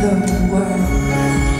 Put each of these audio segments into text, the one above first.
the world.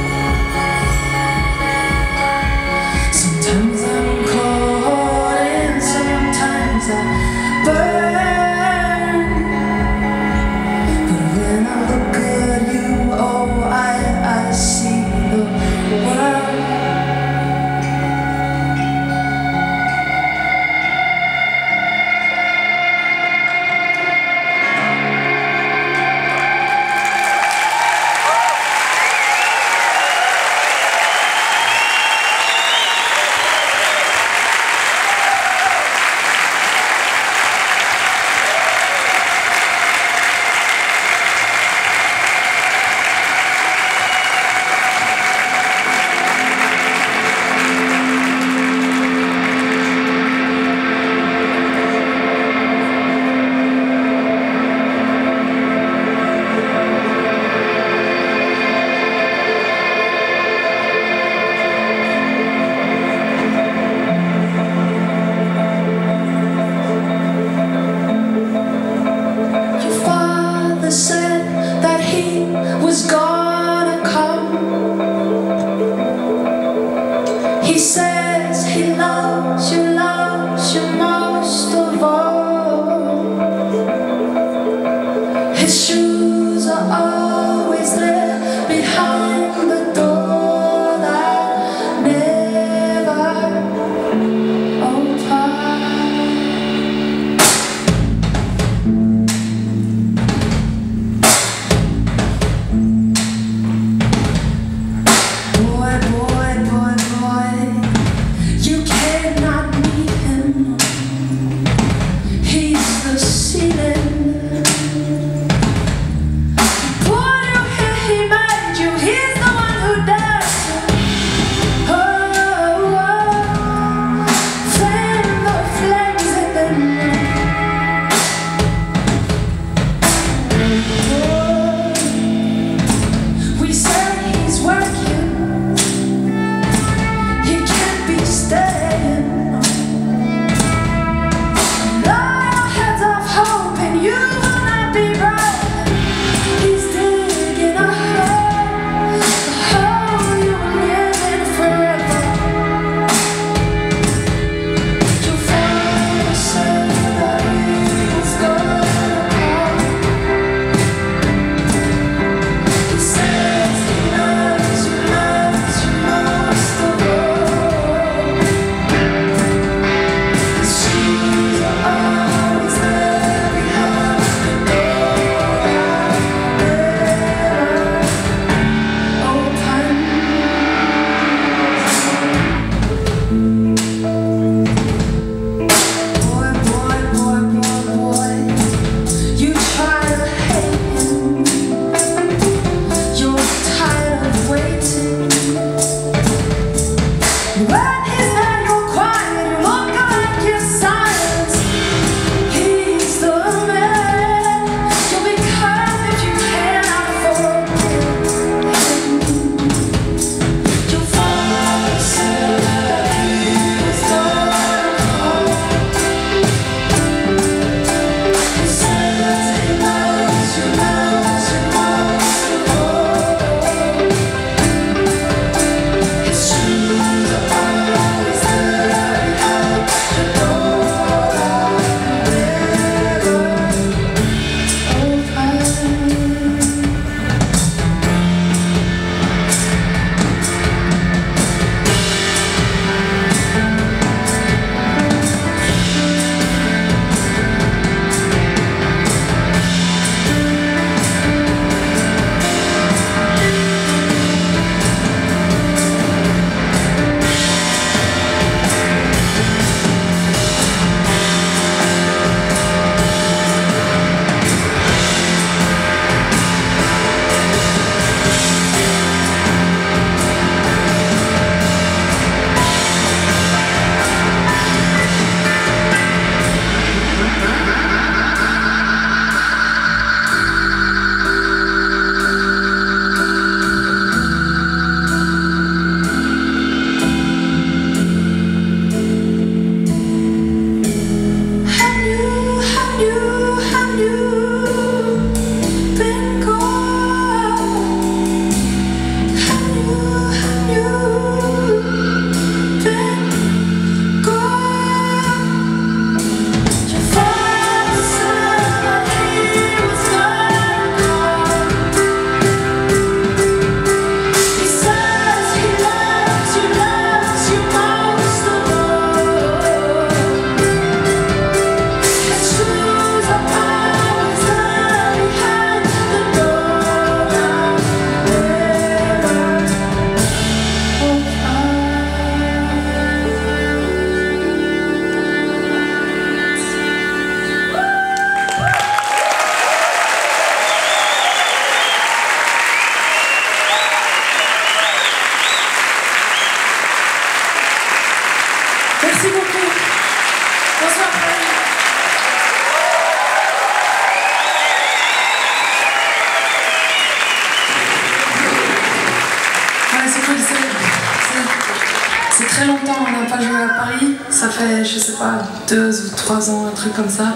Très longtemps, on n'a pas joué à Paris. Ça fait, je sais pas, deux ou trois ans, un truc comme ça.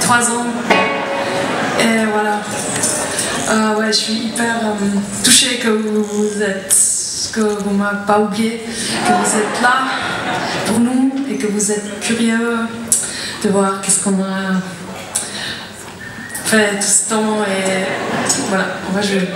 Trois ans. Et voilà. Euh, ouais, je suis hyper euh, touchée que vous êtes, que vous m'avez pas oublié, que vous êtes là pour nous et que vous êtes curieux de voir qu'est-ce qu'on a fait tout ce temps et voilà, on va jouer.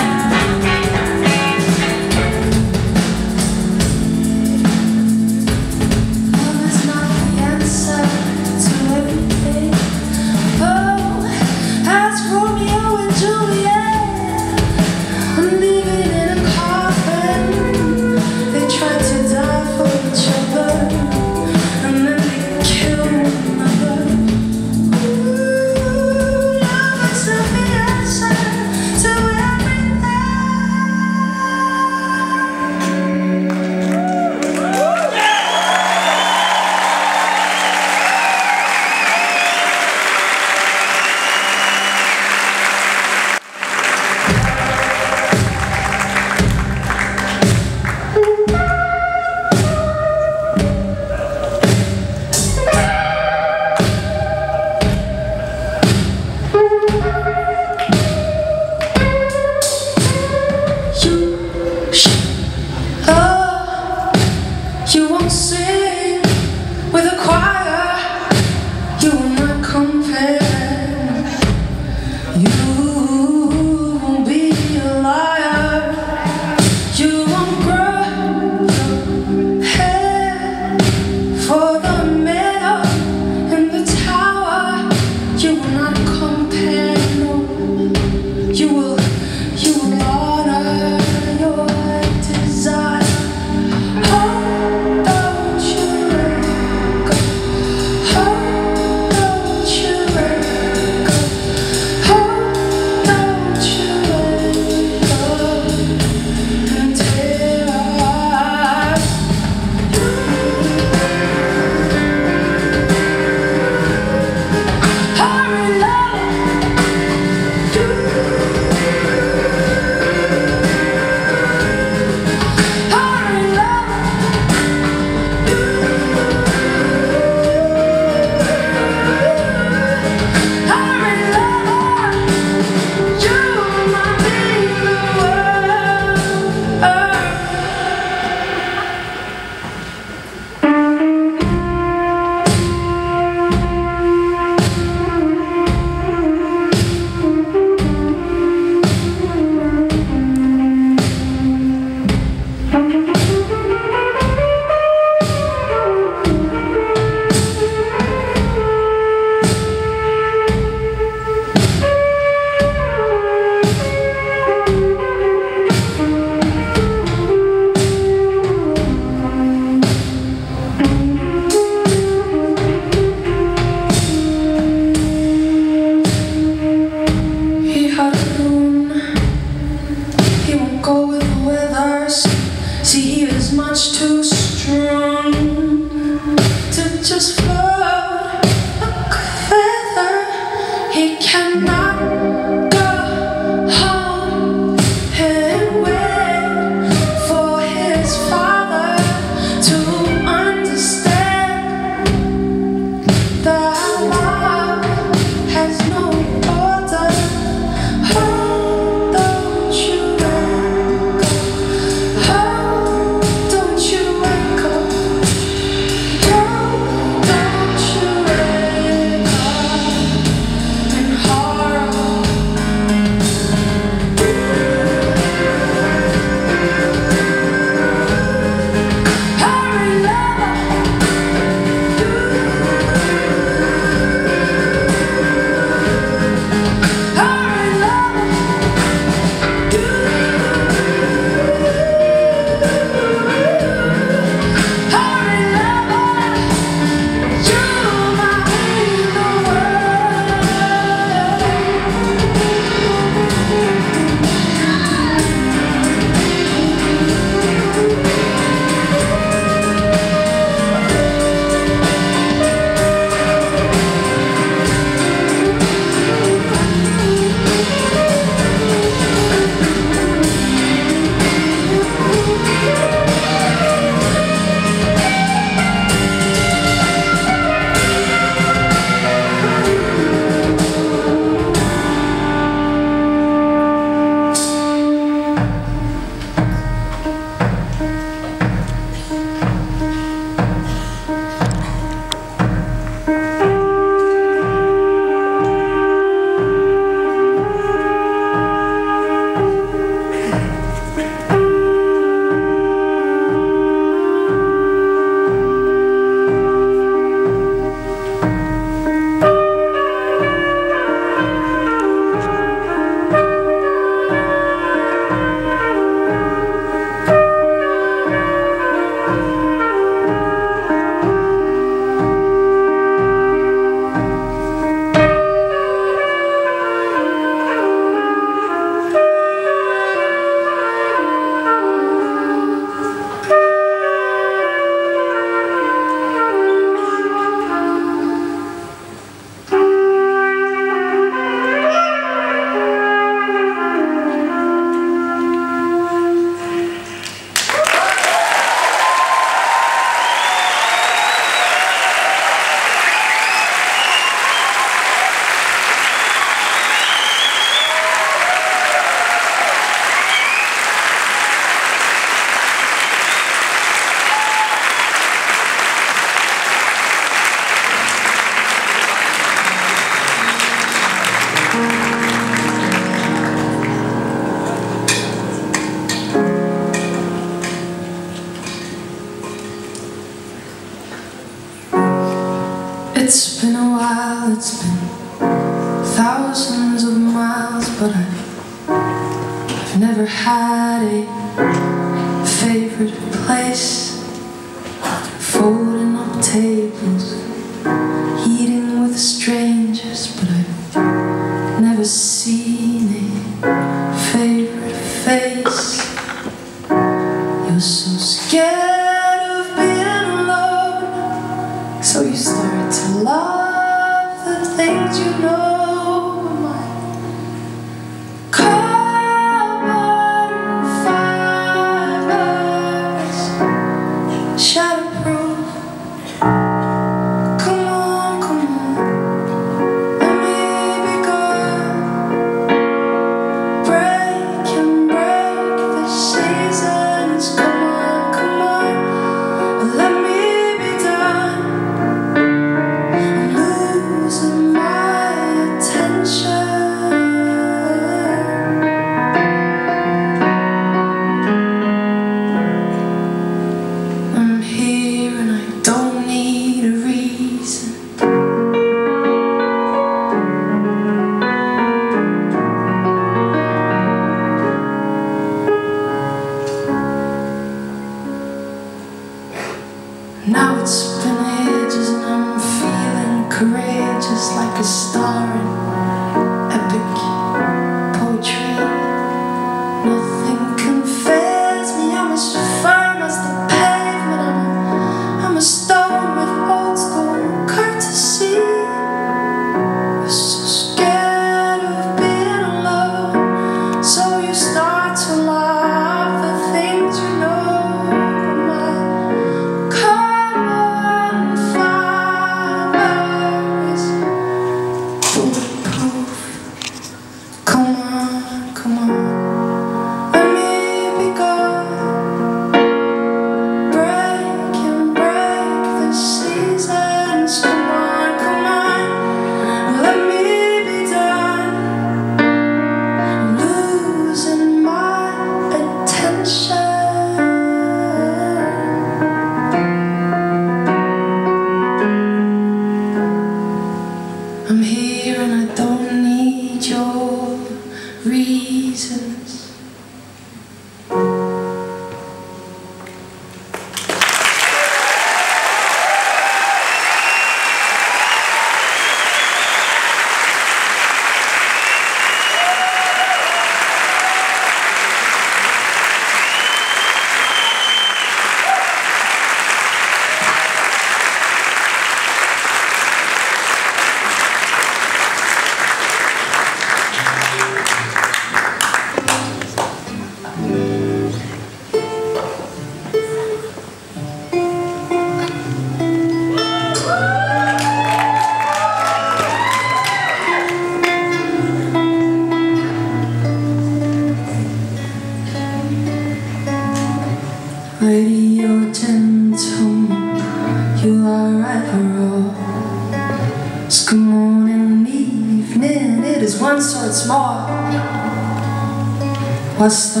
just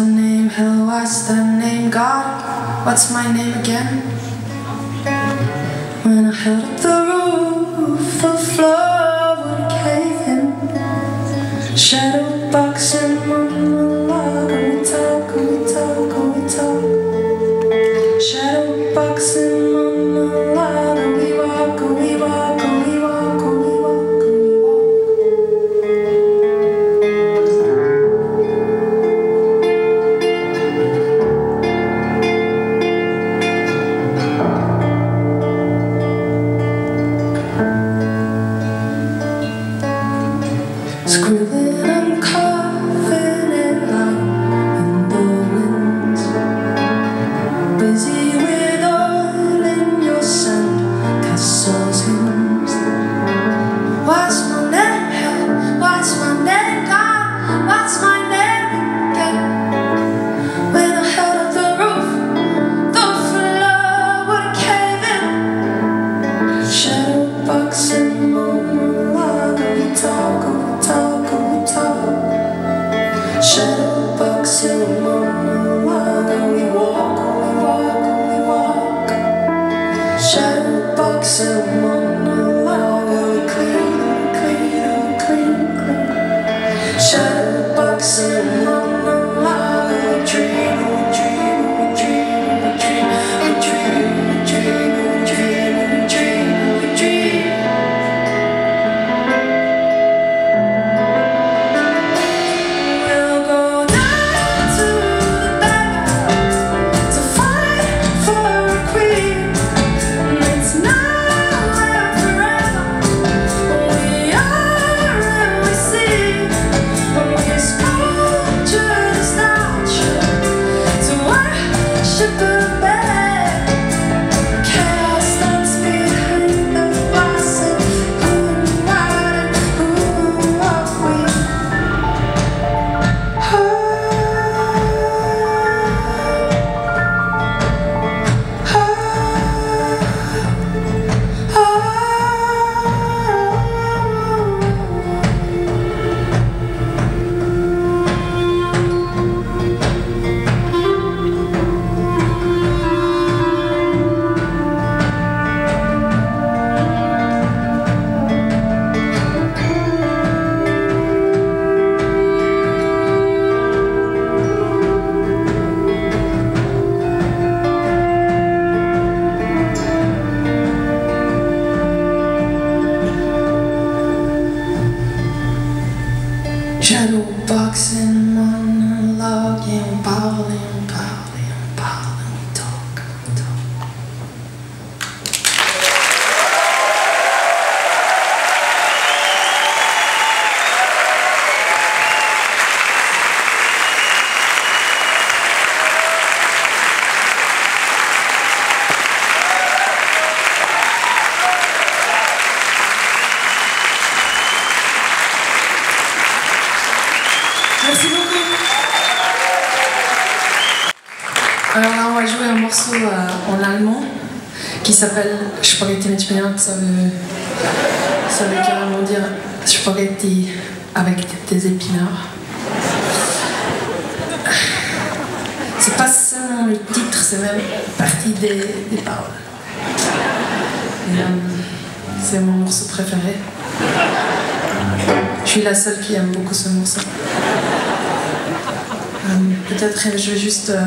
je vais juste euh,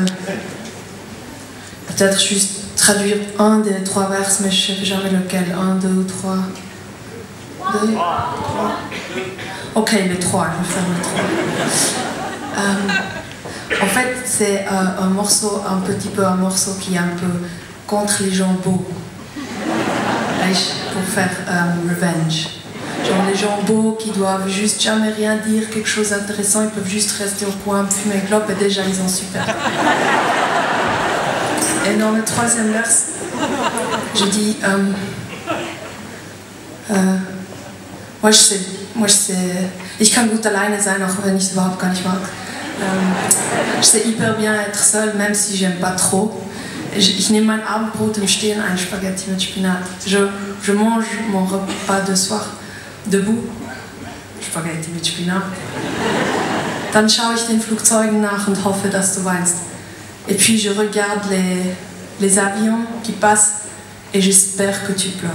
peut-être juste traduire un des trois vers mais je sais jamais lequel. Un deux ou trois. Deux ok les trois je vais faire les trois. Euh, en fait c'est euh, un morceau un petit peu un morceau qui est un peu contre les gens beaux. Pour faire revenge Genre les gens beaux qui doivent juste jamais rien dire, quelque chose d'intéressant, ils peuvent juste rester au coin, fumer une clope et déjà ils ont super. Et dans le troisième verse, je dis euh, euh, moi je sais, moi je sais, ich kann gut alleine sein, auch wenn ich es überhaupt gar nicht mag. Ähm, je sais hyper bien être seule, même si j'aime pas trop. Je, ich nehme mein Abendbrot im Stehen, ein Spaghetti mit Spinat. Je mange mon repas de soir debout. Spaghetti mit Spinat. Dann schaue ich den Flugzeugen nach und hoffe, dass du weinst. Et puis je regarde les, les avions qui passent et j'espère que tu pleures.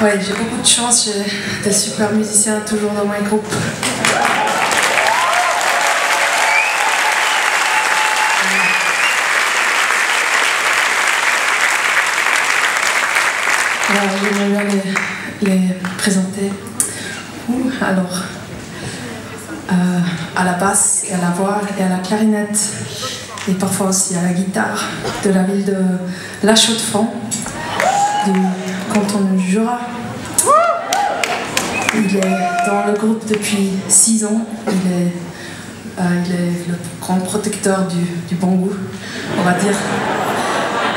Oui, j'ai beaucoup de chance, j'ai des super musiciens toujours dans mon groupe. Alors, j'aimerais bien les, les présenter. Alors, euh, à la basse et à la voix et à la clarinette et parfois aussi à la guitare de la ville de La Chaux-de-Fonds. Jura. Il est dans le groupe depuis 6 ans. Il est, euh, il est le grand protecteur du, bon goût, on va dire.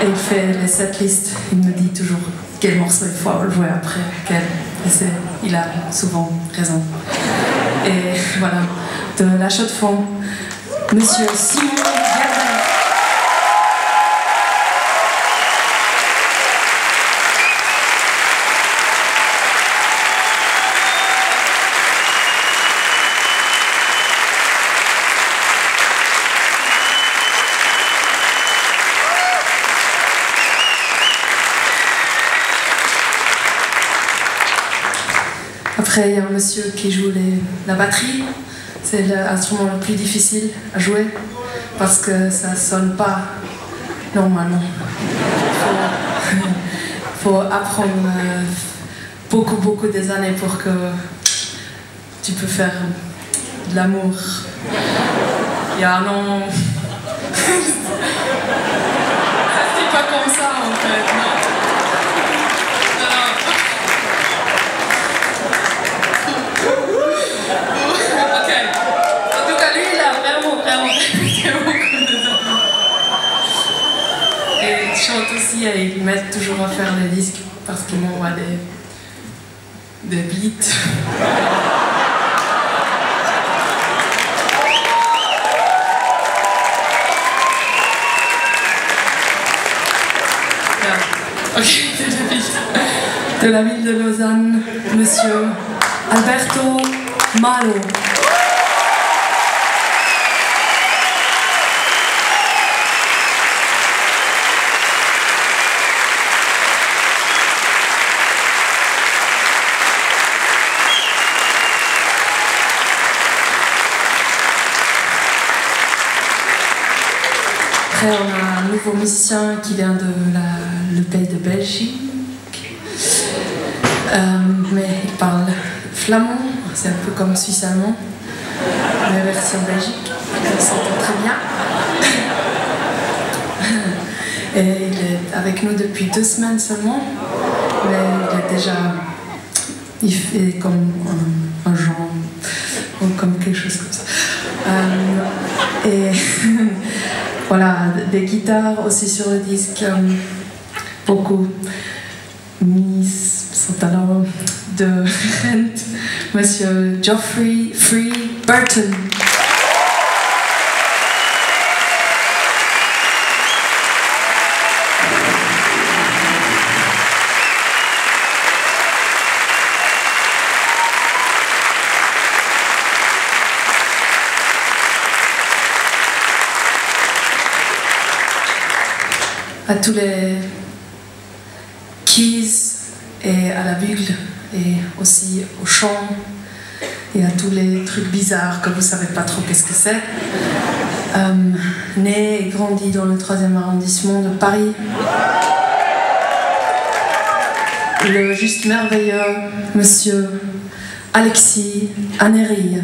Et il fait les setlists. Il me dit toujours quel morceau il faut jouer après, quel. Et il a souvent raison. Et voilà, de la chaux de fond, Monsieur Simon Après, il y a un monsieur qui joue la batterie. C'est l'instrument le plus difficile à jouer parce que ça sonne pas normalement. Il faut, faut apprendre euh, beaucoup, beaucoup des années pour que tu peux faire de l'amour. Il y a un an. C'est pas comme ça en fait, non. Non. Ok. En tout cas, lui, il a vraiment, vraiment répété beaucoup de temps. Et il chante et il m'aide toujours à faire les disques parce qu'il m'envoie des, des beats. De la ville de Lausanne, monsieur Alberto Malo. Après, on a un nouveau musicien qui vient de la- le pays de Belgique. Euh, mais il parle flamand, c'est un peu comme suisse-allemand, la version Belgique. Il s'entend très bien. Et il est avec nous depuis deux semaines seulement, mais il est déjà. Il fait comme un, genre, ou comme quelque chose comme ça. Euh, et voilà, des guitares aussi sur le disque, euh, beaucoup mises sont alors de Monsieur Geoffrey Free Burton. À tous les keys et à la bugle et aussi au chant et à tous les trucs bizarres que vous savez pas trop qu'est-ce que c'est. Euh, né et grandi dans le 3e arrondissement de Paris. Le juste merveilleux monsieur Alexis Anéry.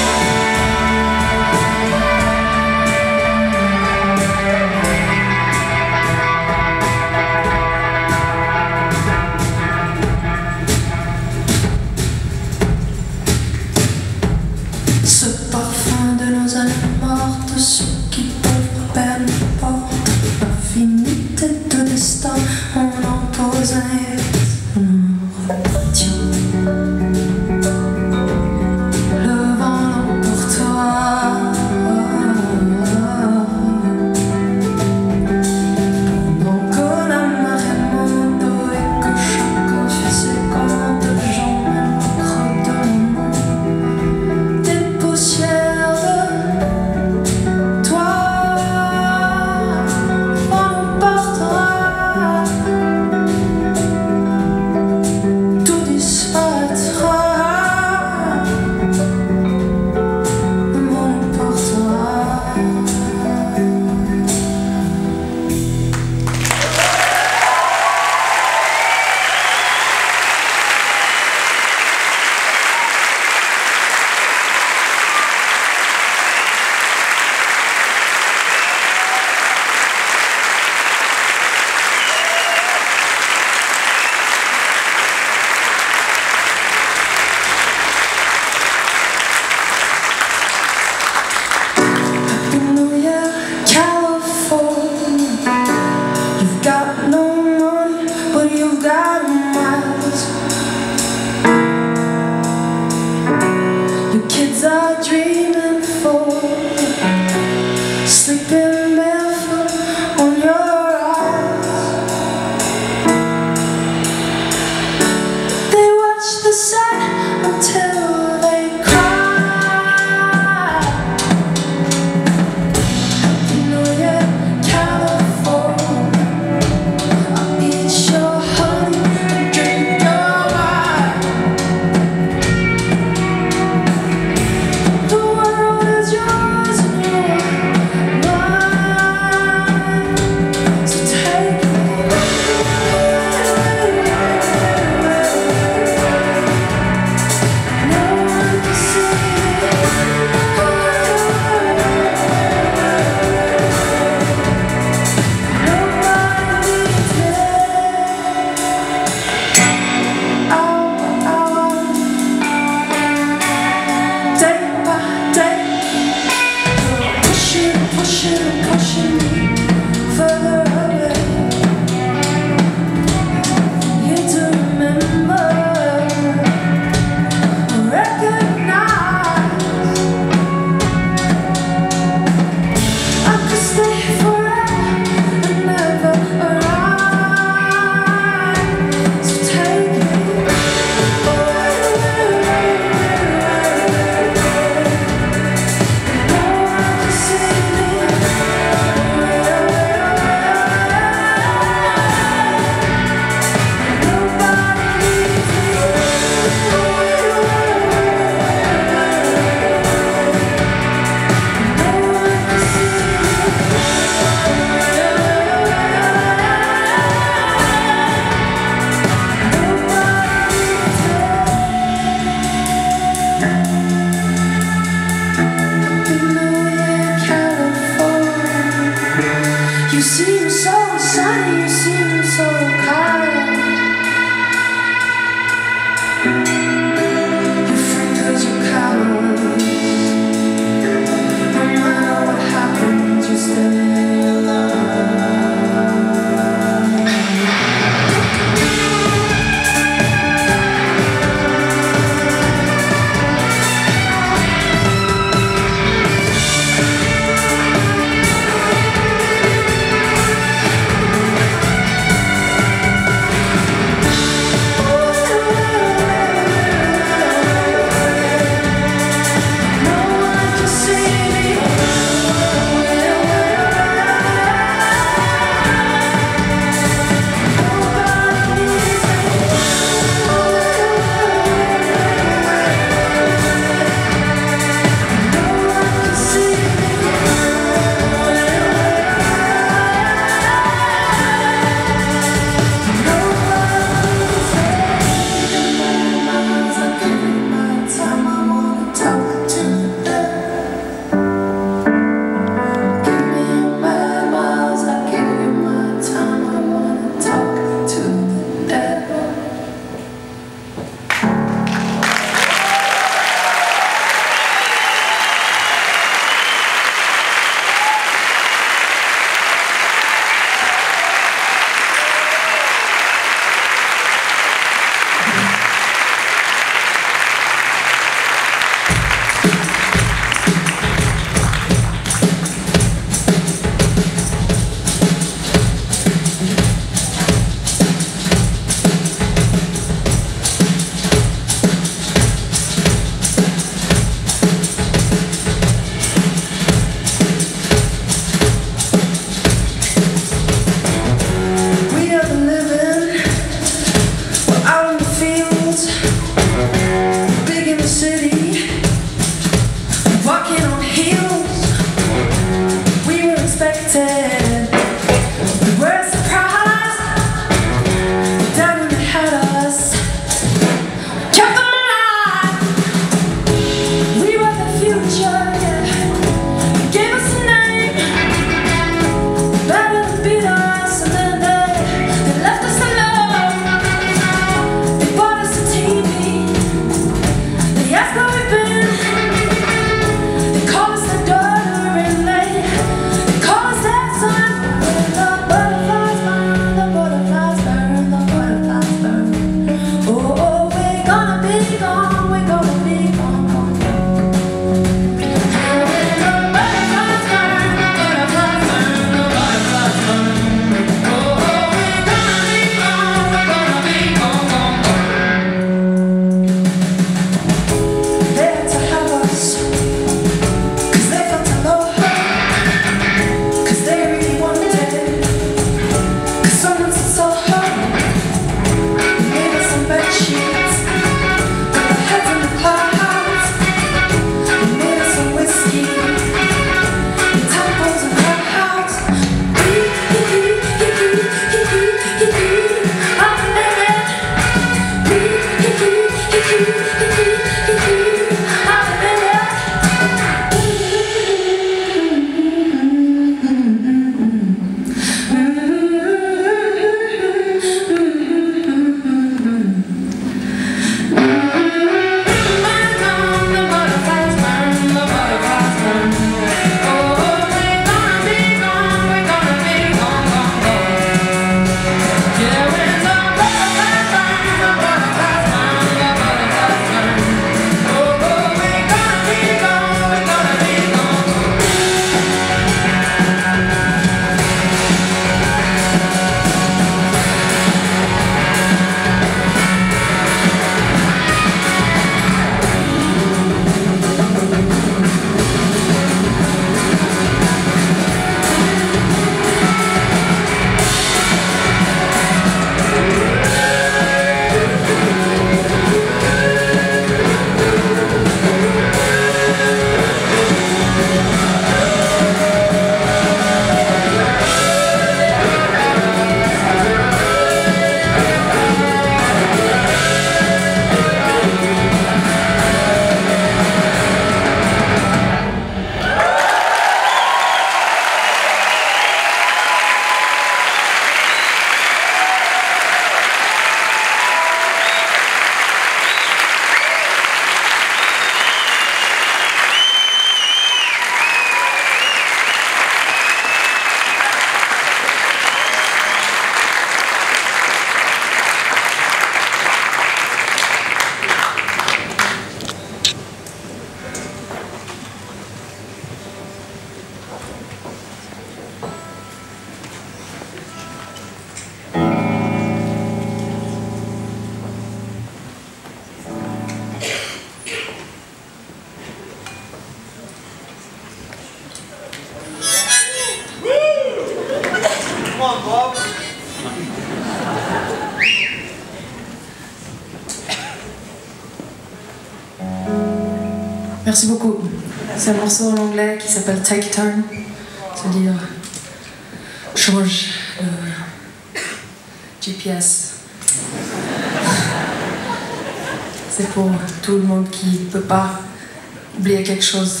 Dickschuss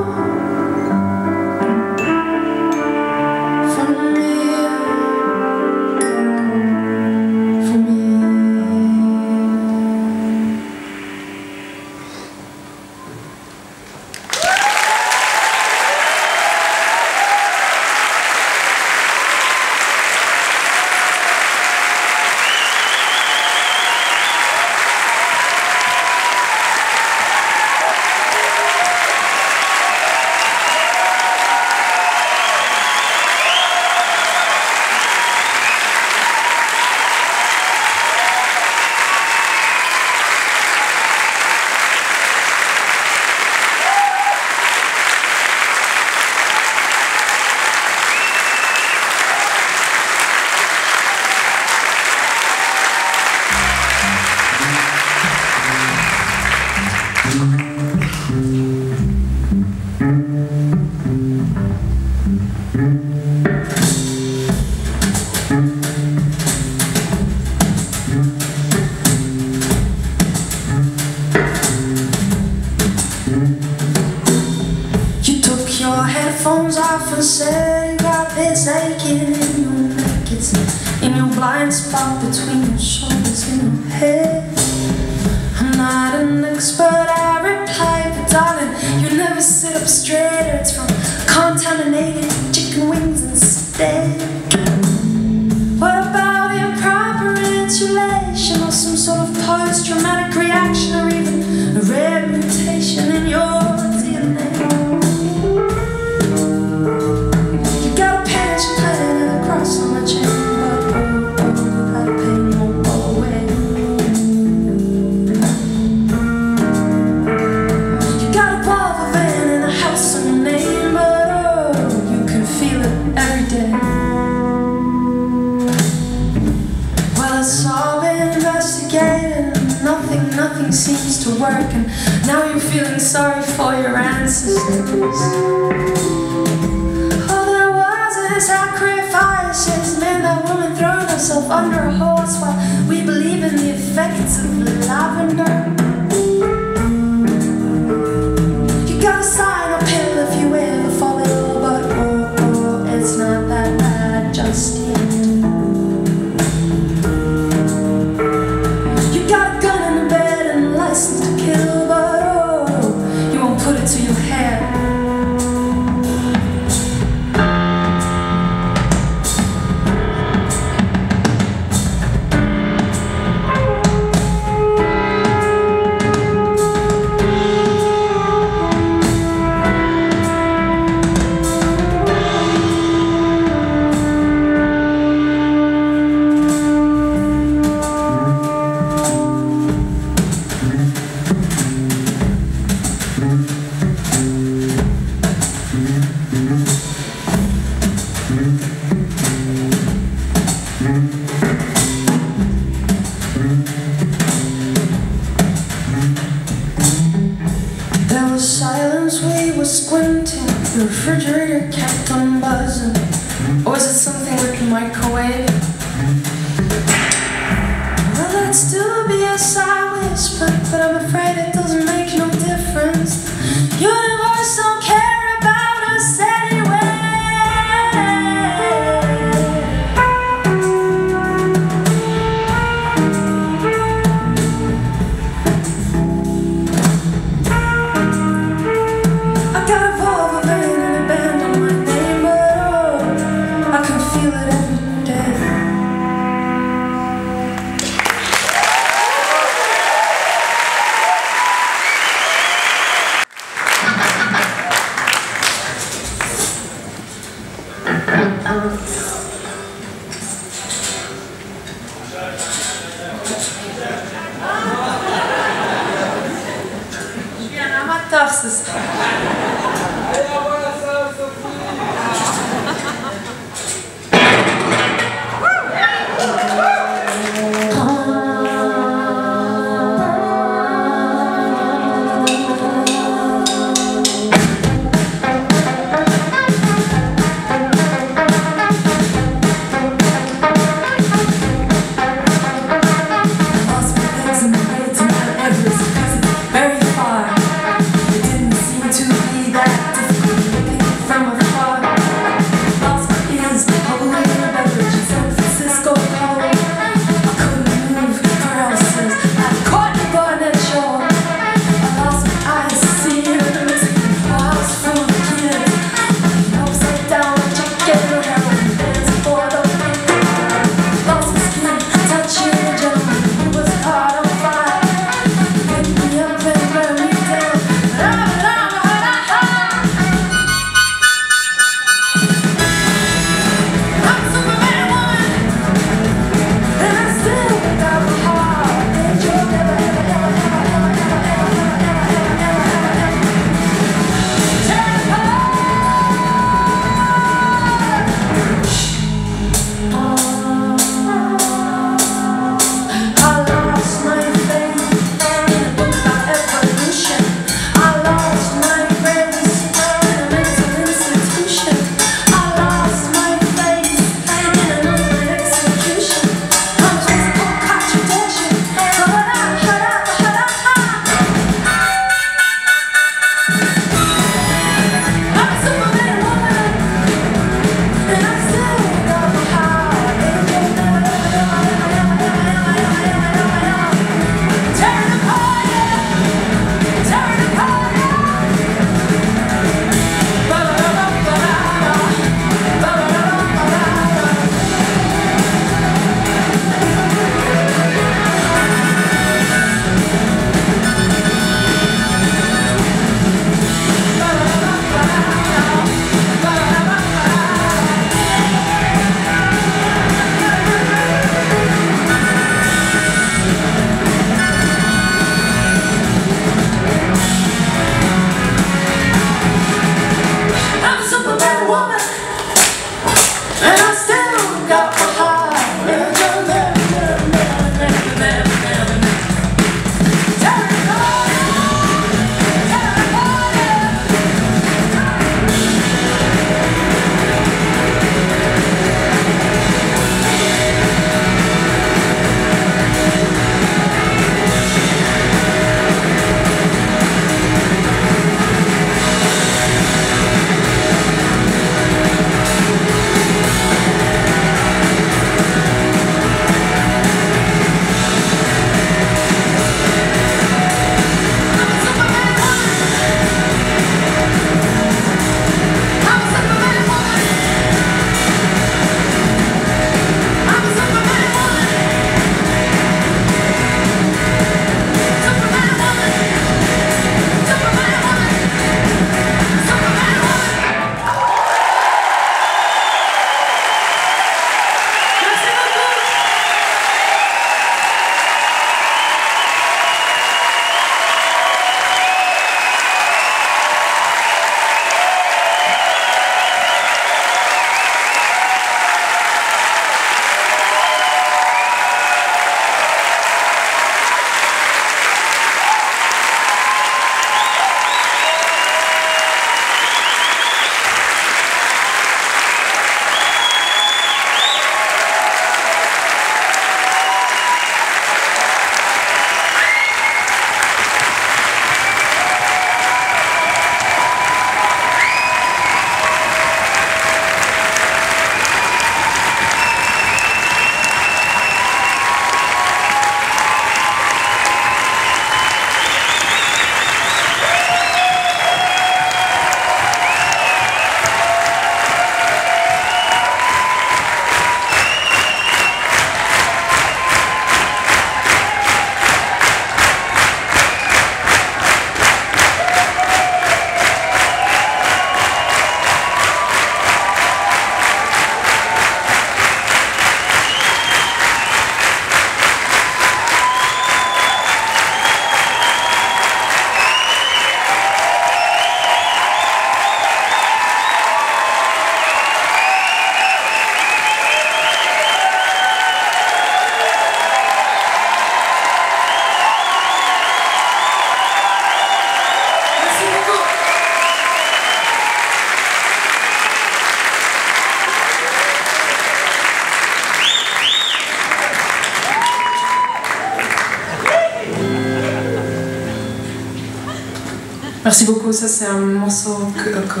Merci beaucoup. Ça, c'est un morceau que, que,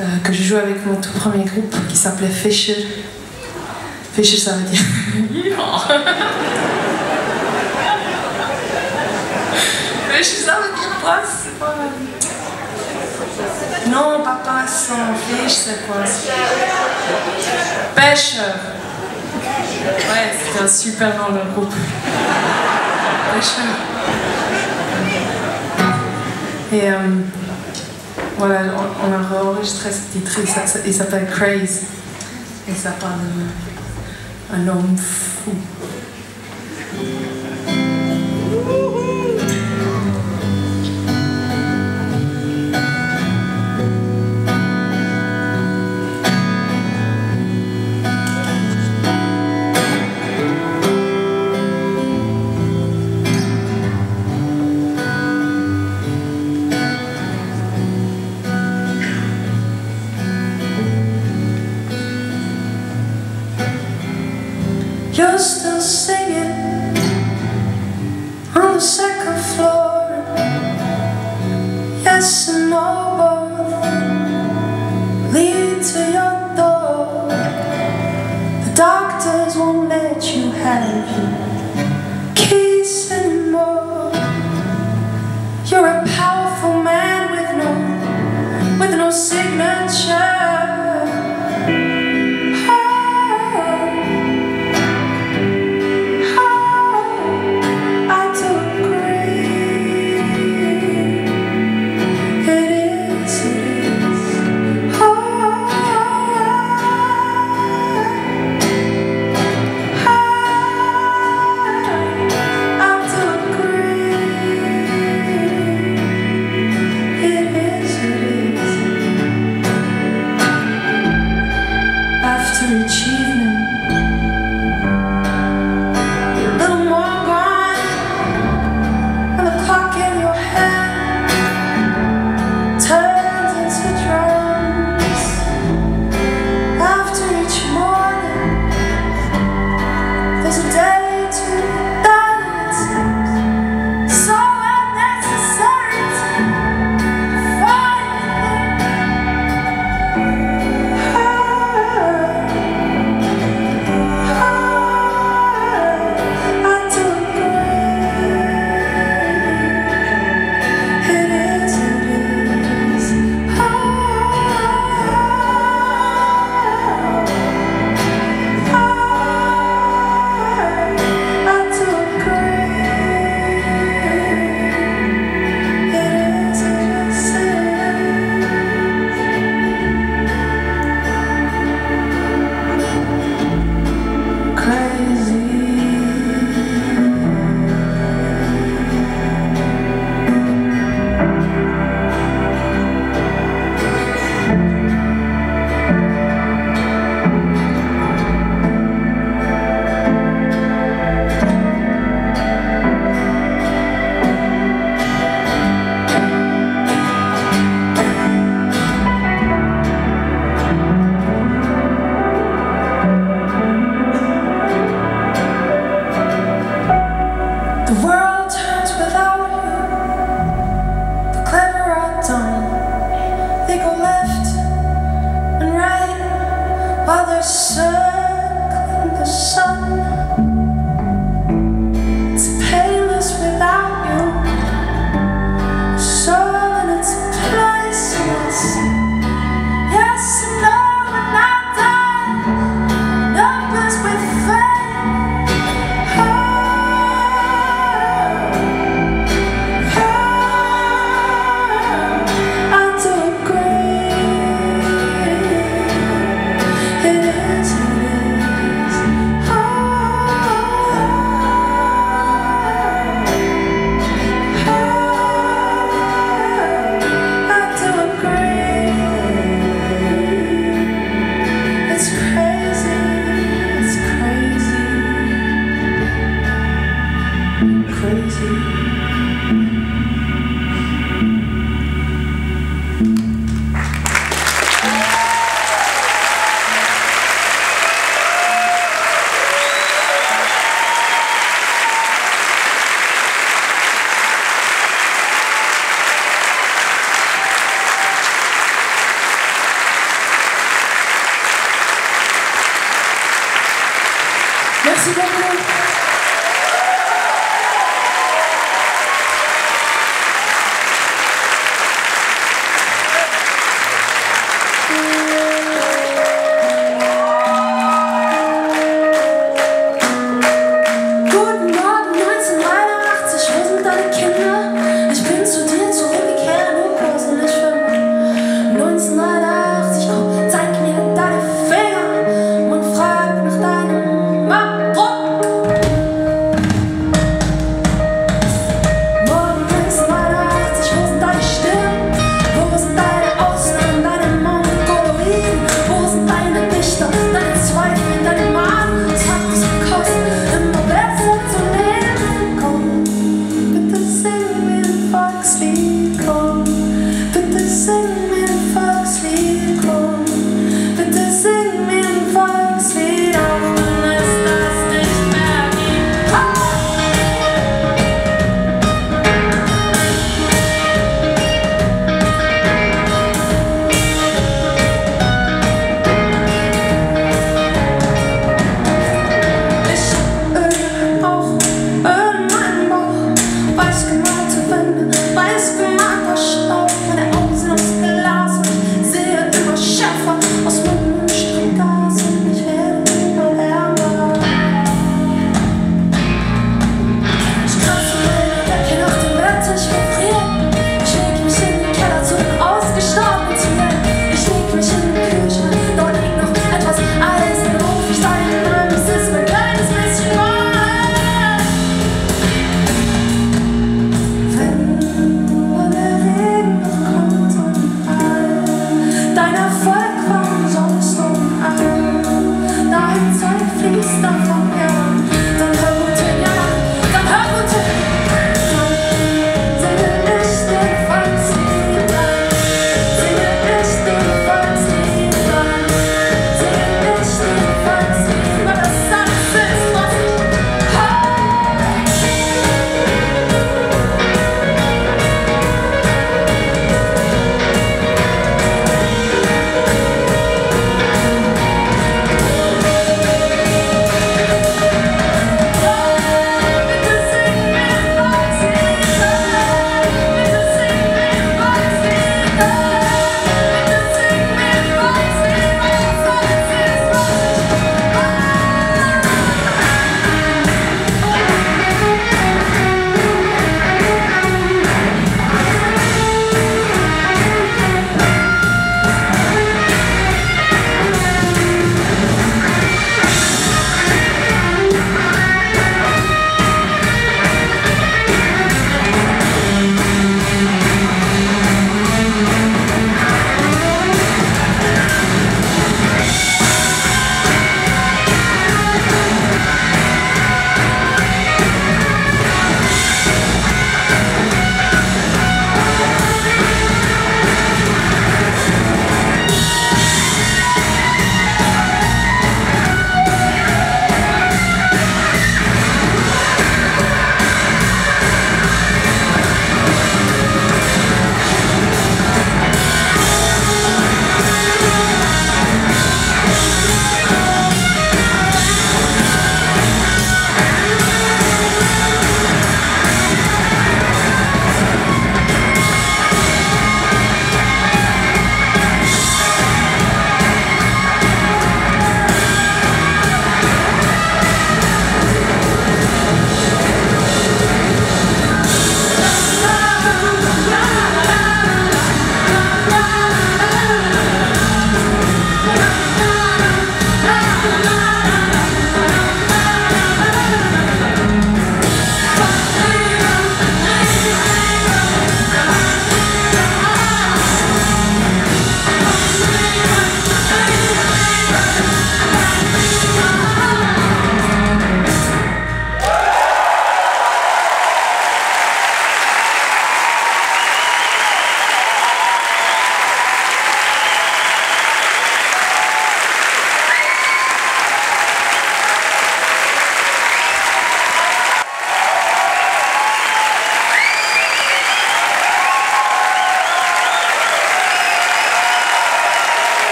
euh, que je joue avec mon tout premier groupe qui s'appelait Fisher. Fisher, ça veut dire. Fisher, ça veut dire poisse. Non, pas poisson. Fish, c'est poisse. Pêcheur. Ouais, c'était un super nom de groupe. Pêcheur. Et euh, voilà, on, a enregistré ce titre, il s'appelle Craze. Et ça parle d'un homme